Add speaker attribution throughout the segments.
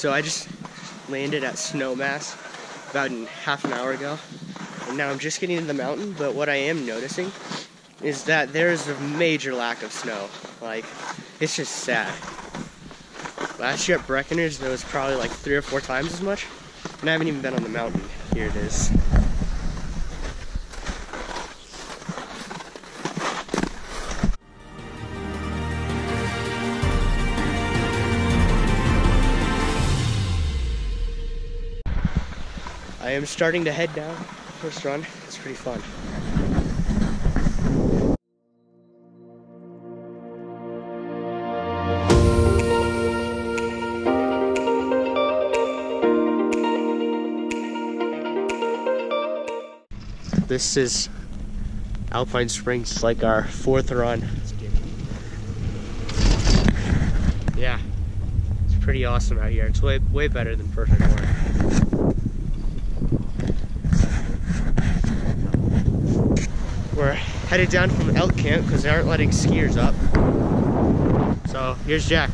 Speaker 1: So I just landed at Snowmass about half an hour ago. And now I'm just getting to the mountain, but what I am noticing is that there's a major lack of snow. Like, it's just sad. Last year at Breckenridge, there was probably like three or four times as much. And I haven't even been on the mountain. Here it is. I am starting to head down. First run. It's pretty fun. This is Alpine Springs, like our fourth run. Yeah, it's pretty awesome out here. It's way way better than Perfect North. We're headed down from Elk Camp because they aren't letting skiers up. So here's Jack.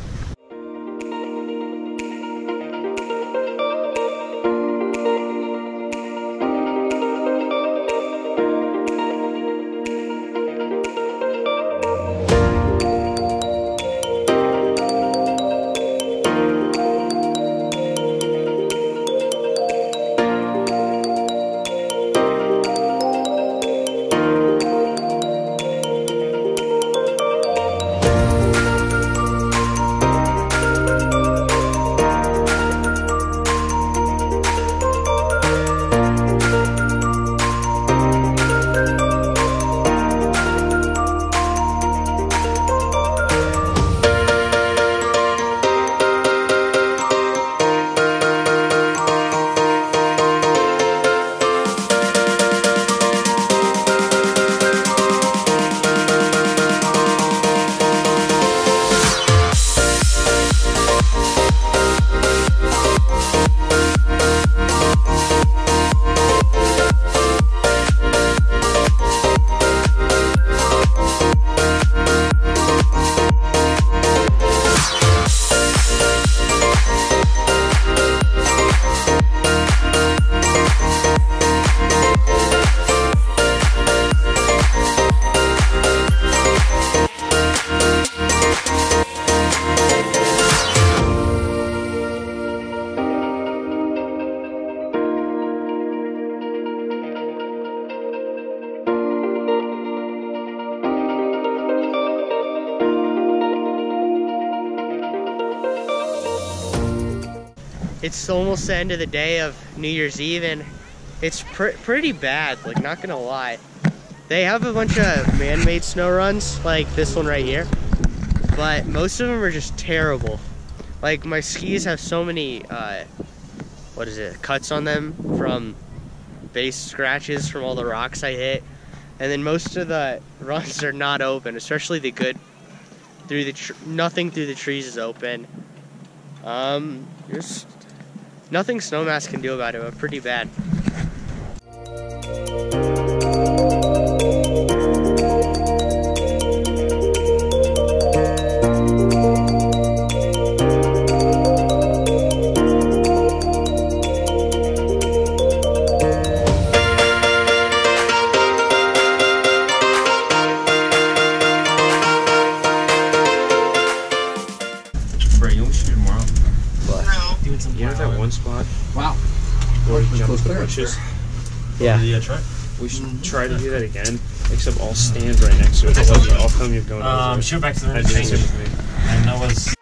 Speaker 1: It's almost the end of the day of New Year's Eve, and it's pr pretty bad. Like, not gonna lie. They have a bunch of man-made snow runs, like this one right here, but most of them are just terrible. Like my skis have so many, uh, what is it, cuts on them from base scratches from all the rocks I hit, and then most of the runs are not open, especially the good. Through the nothing through the trees is open. Um, just nothing Snowmass can do about it, but pretty bad.
Speaker 2: Bro, you know what we should do tomorrow?
Speaker 1: What?
Speaker 2: Doing some you know that one spot
Speaker 3: Wow.
Speaker 2: where we
Speaker 3: Close
Speaker 2: jump the
Speaker 3: clearance
Speaker 2: bushes?
Speaker 1: Yeah.
Speaker 2: Yeah, try. We should try to do that again, except I'll stand right next to it. I'll, I'll come you going
Speaker 4: Um,
Speaker 2: over.
Speaker 4: shoot back to the room.
Speaker 2: That'd be
Speaker 4: Change
Speaker 2: easier me.
Speaker 4: And Noah's